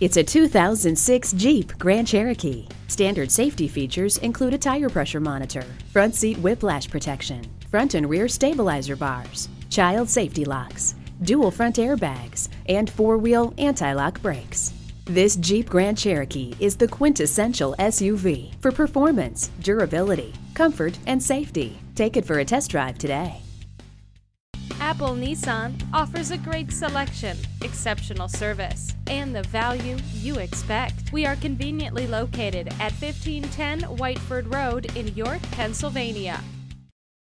It's a 2006 Jeep Grand Cherokee. Standard safety features include a tire pressure monitor, front seat whiplash protection, front and rear stabilizer bars, child safety locks, dual front airbags, and four-wheel anti-lock brakes. This Jeep Grand Cherokee is the quintessential SUV for performance, durability, comfort, and safety. Take it for a test drive today. Apple Nissan offers a great selection, exceptional service, and the value you expect. We are conveniently located at 1510 Whiteford Road in York, Pennsylvania.